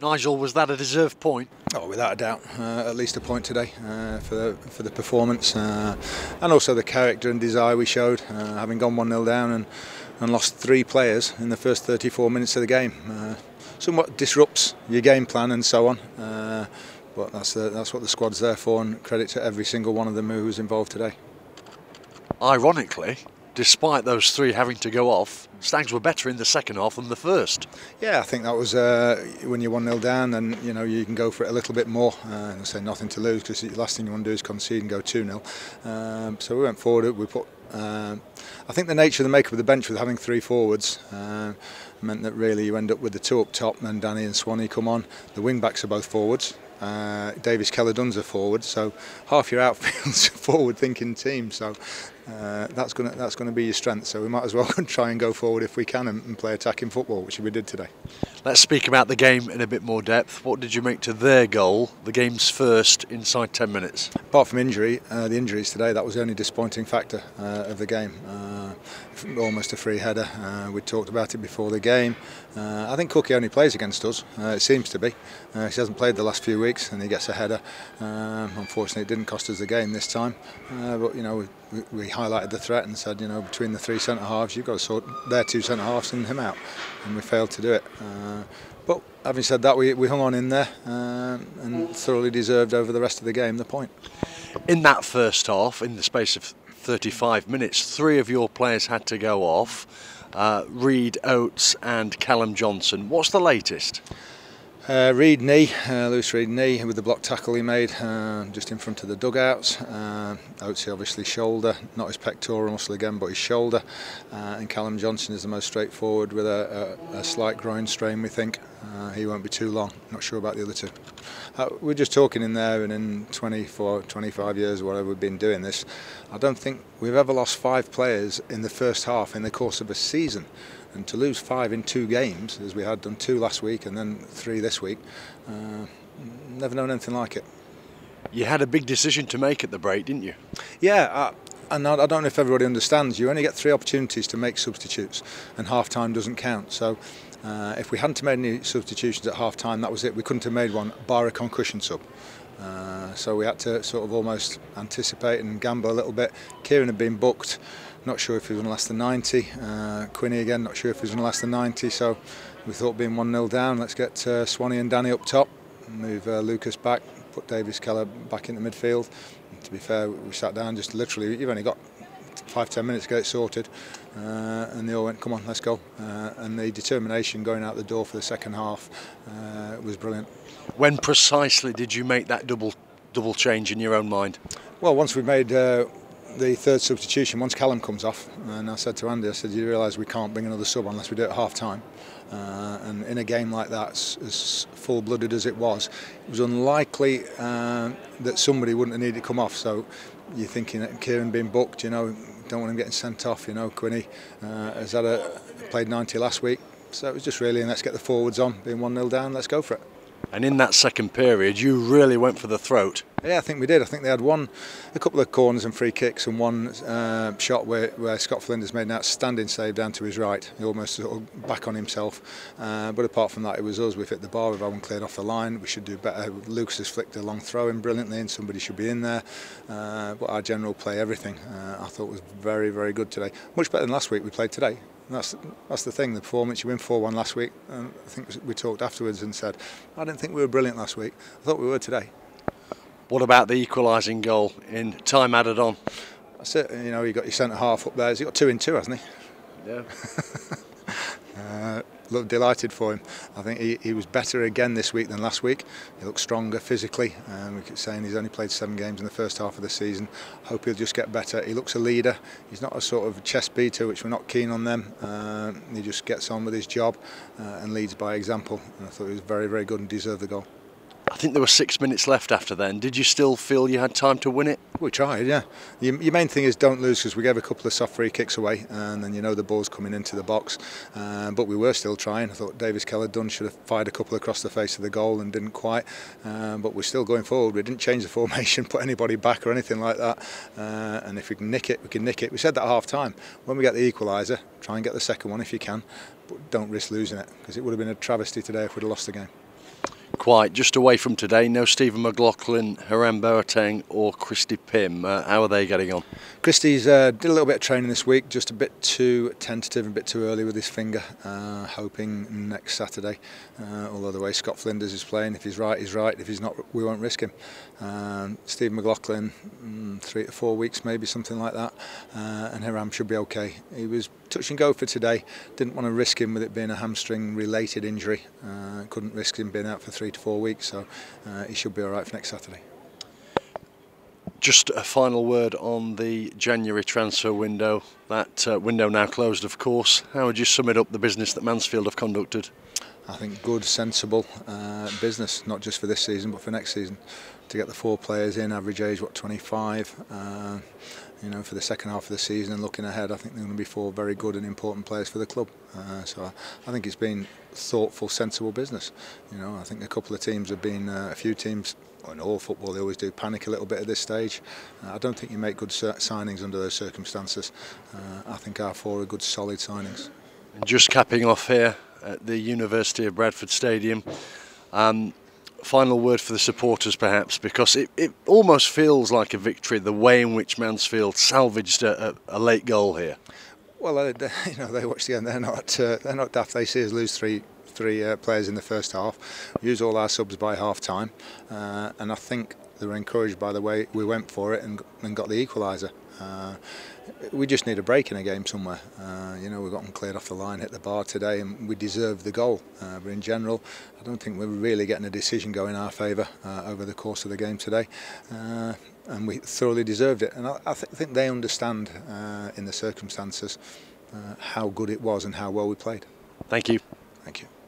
Nigel, was that a deserved point? Oh, without a doubt, uh, at least a point today uh, for the, for the performance uh, and also the character and desire we showed, uh, having gone 1 0 down and, and lost three players in the first 34 minutes of the game. Uh, somewhat disrupts your game plan and so on. Uh, but that's, the, that's what the squad's there for, and credit to every single one of them who was involved today. Ironically, despite those three having to go off, Stags were better in the second half than the first. Yeah, I think that was uh, when you're 1 0 down, then you know you can go for it a little bit more. Uh, I say nothing to lose because the last thing you want to do is concede and go 2 0. Um, so we went forward, we put. Um, I think the nature of the makeup of the bench with having three forwards uh, meant that really you end up with the two up top, and Danny and Swanee come on. The wing backs are both forwards. Uh, Davis Keller Dunn's a forward, so half your outfield's a forward-thinking team. So uh, that's going to that's going to be your strength. So we might as well try and go forward if we can and, and play attacking football, which we did today. Let's speak about the game in a bit more depth. What did you make to their goal, the game's first, inside 10 minutes? Apart from injury, uh, the injuries today, that was the only disappointing factor uh, of the game. Uh, almost a free header. Uh, we talked about it before the game. Uh, I think Cookie only plays against us. it seems to be. he hasn't played the last few weeks, and he gets a header. Um, unfortunately, it didn't cost us the game this time. but you know, we, we highlighted the threat and said, you know, between the three centre halves, you've got to sort their two centre halves and him out, and we failed to do it. Uh, but having said that, we, we hung on in there uh, and thoroughly deserved over the rest of the game the point. In that first half, in the space of 35 minutes, three of your players had to go off. Uh, Reed Oates and Callum Johnson. What's the latest? Uh, Reed knee, uh, loose Reed knee with the block tackle he made uh, just in front of the dugouts. Uh, Oatsy obviously shoulder, not his pectoral muscle again, but his shoulder. Uh, and Callum Johnson is the most straightforward with a, a, a slight groin strain, we think. Uh, he won't be too long. Not sure about the other two. Uh, we're just talking in there, and in 24, 25 years or whatever we've been doing this, I don't think we've ever lost five players in the first half in the course of a season. And to lose five in two games, as we had done two last week and then three this week, uh, never known anything like it. You had a big decision to make at the break, didn't you? Yeah, uh, and I, I don't know if everybody understands. You only get three opportunities to make substitutes, and half time doesn't count. So. Uh, if we hadn't made any substitutions at half time, that was it. We couldn't have made one, bar a concussion sub. Uh, so we had to sort of almost anticipate and gamble a little bit. Kieran had been booked, not sure if he was going to last the 90. Uh, Quinny again, not sure if he was going to last the 90. So we thought being 1-0 down, let's get uh, Swanee and Danny up top, move uh, Lucas back, put Davis Keller back into midfield. And to be fair, we sat down just literally, you've only got five, ten minutes to get it sorted. Uh, and they all went, come on, let's go. Uh, and the determination going out the door for the second half uh, was brilliant. When precisely did you make that double double change in your own mind? Well, once we made uh, the third substitution, once Callum comes off, and I said to Andy, I said, you realise we can't bring another sub unless we do it at half time. Uh, and in a game like that, as, as full-blooded as it was, it was unlikely uh, that somebody wouldn't have needed to come off. So you're thinking that Kieran being booked, you know, don't want him getting sent off. You know, Quinny uh, has had a played 90 last week, so it was just really, and let's get the forwards on, being one 0 down, let's go for it. And in that second period, you really went for the throat. Yeah, I think we did. I think they had one, a couple of corners and free kicks, and one uh, shot where, where Scott Flinders made an outstanding save down to his right. He almost sort of back on himself. Uh, but apart from that, it was us. We hit the bar. We've had one cleared off the line. We should do better. Lucas has flicked a long throw in brilliantly, and somebody should be in there. Uh, but our general play, everything, uh, I thought was very, very good today. Much better than last week we played today. And that's that's the thing. The performance you win 4-1 last week. And I think we talked afterwards and said, I didn't think we were brilliant last week. I thought we were today. What about the equalising goal in time added on? That's it. You know, he got your centre half up there. He's got two in two, hasn't he? Yeah. uh, delighted for him. I think he, he was better again this week than last week. He looked stronger physically. Um, we keep saying he's only played seven games in the first half of the season. Hope he'll just get better. He looks a leader. He's not a sort of chess beater, which we're not keen on them. Uh, he just gets on with his job uh, and leads by example. And I thought he was very, very good and deserved the goal. I think there were six minutes left after then. Did you still feel you had time to win it? We tried, yeah. Your, your main thing is don't lose because we gave a couple of soft free kicks away and then you know the ball's coming into the box. Uh, but we were still trying. I thought Davis Keillor-Dunn should have fired a couple across the face of the goal and didn't quite. Uh, but we're still going forward. We didn't change the formation, put anybody back or anything like that. Uh, and if we can nick it, we can nick it. We said that at half time. When we get the equaliser, try and get the second one if you can. But don't risk losing it because it would have been a travesty today if we'd have lost the game. Quite. Just away from today, no Stephen McLaughlin, Hiram Boateng or Christy Pym. Uh, how are they getting on? Christy's uh, did a little bit of training this week, just a bit too tentative, a bit too early with his finger, uh, hoping next Saturday. Uh, although the way Scott Flinders is playing, if he's right, he's right. If he's not, we won't risk him. Um, Stephen McLaughlin, mm, three to four weeks, maybe something like that, uh, and Hiram should be okay. He was touch and go for today. Didn't want to risk him with it being a hamstring-related injury. Uh, couldn't risk him being out for three to four weeks, so uh, he should be all right for next Saturday. Just a final word on the January transfer window. That uh, window now closed, of course. How would you sum it up, the business that Mansfield have conducted? I think good, sensible uh, business, not just for this season but for next season. To get the four players in, average age what 25, uh, you know, for the second half of the season and looking ahead, I think they're going to be four very good and important players for the club. Uh, so I, I think it's been thoughtful, sensible business. You know, I think a couple of teams have been, uh, a few teams in all football they always do panic a little bit at this stage. Uh, I don't think you make good signings under those circumstances. Uh, I think our four are good solid signings. Just capping off here at the University of Bradford Stadium. Um, final word for the supporters, perhaps, because it, it almost feels like a victory the way in which Mansfield salvaged a, a, a late goal here. Well, uh, you know they watch the end. They're not uh, they're not daft. They see us lose three three uh, players in the first half, use all our subs by half time, uh, and I think they were encouraged by the way we went for it and, and got the equaliser. Uh, we just need a break in a game somewhere. Uh, you know, we got them cleared off the line, hit the bar today, and we deserve the goal. Uh, but in general, I don't think we're really getting a decision going our favour uh, over the course of the game today. Uh, and we thoroughly deserved it. And I, I th think they understand uh, in the circumstances uh, how good it was and how well we played. Thank you. Thank you.